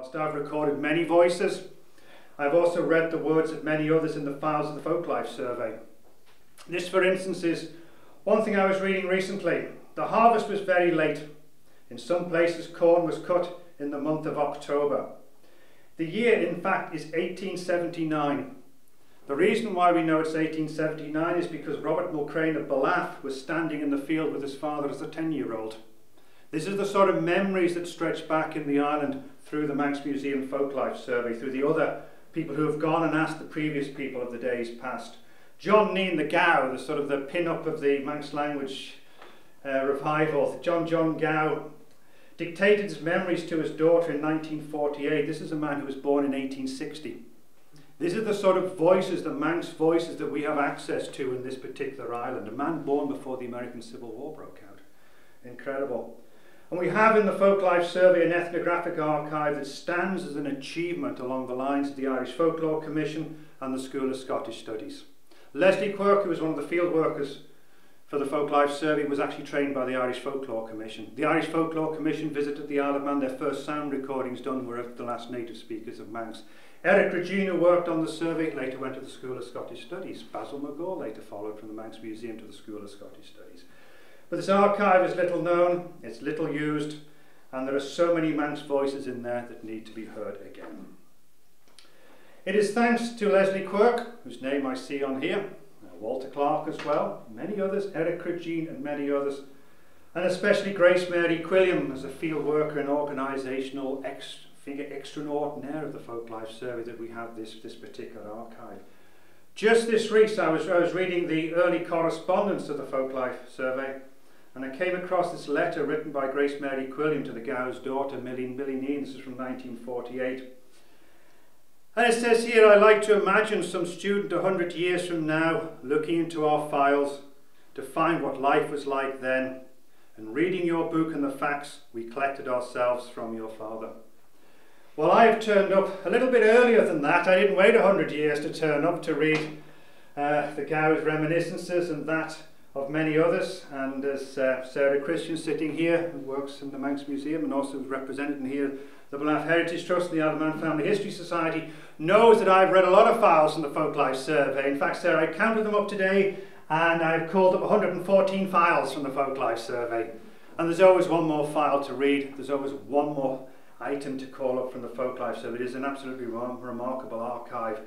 Whilst I've recorded many voices, I've also read the words of many others in the files of the Folklife Survey. This, for instance, is one thing I was reading recently. The harvest was very late. In some places, corn was cut in the month of October. The year, in fact, is 1879. The reason why we know it's 1879 is because Robert Mulcrane of Ballaugh was standing in the field with his father as a 10 year old. This is the sort of memories that stretch back in the island through the Manx Museum Folklife Survey, through the other people who have gone and asked the previous people of the days past. John Kneen the Gow, the sort of the pin-up of the Manx language uh, revival, John John Gow dictated his memories to his daughter in 1948. This is a man who was born in 1860. These are the sort of voices, the Manx voices that we have access to in this particular island. A man born before the American Civil War broke out. Incredible. And we have in the Folklife Survey an ethnographic archive that stands as an achievement along the lines of the Irish Folklore Commission and the School of Scottish Studies. Leslie Quirk, who was one of the field workers for the Folklife Survey, was actually trained by the Irish Folklore Commission. The Irish Folklore Commission visited the Isle of Man. Their first sound recordings done were of the last native speakers of Manx. Eric Cregeen worked on the survey, later went to the School of Scottish Studies. Basil Megaw later followed from the Manx Museum to the School of Scottish Studies. But this archive is little known, it's little used, and there are so many Manx voices in there that need to be heard again. It is thanks to Leslie Quirk, whose name I see on here, Walter Clark as well, many others, Eric Cregeen and many others, and especially Grace Mary Quilliam as a field worker and organisational ex figure extraordinaire of the Folklife Survey that we have this, this particular archive. Just this week I was, I was reading the early correspondence of the Folklife Survey and I came across this letter written by Grace Mary Quilliam to the Gow's daughter, Millie, Millie Kneen. This is from 1948. And it says here, I like to imagine some student a hundred years from now looking into our files to find what life was like then and reading your book and the facts we collected ourselves from your father. Well, I've turned up a little bit earlier than that. I didn't wait a hundred years to turn up to read uh, the Gow's reminiscences and that of many others. And as uh, Sarah Christian sitting here, who works in the Manx Museum and also is represented here the Ballaugh Heritage Trust and the Isle of Man Family History Society, knows that I've read a lot of files from the Folklife Survey. In fact, Sarah, I counted them up today and I've called up 114 files from the Folklife Survey. And there's always one more file to read, there's always one more item to call up from the Folklife Survey. It is an absolutely remarkable archive